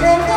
Cheers.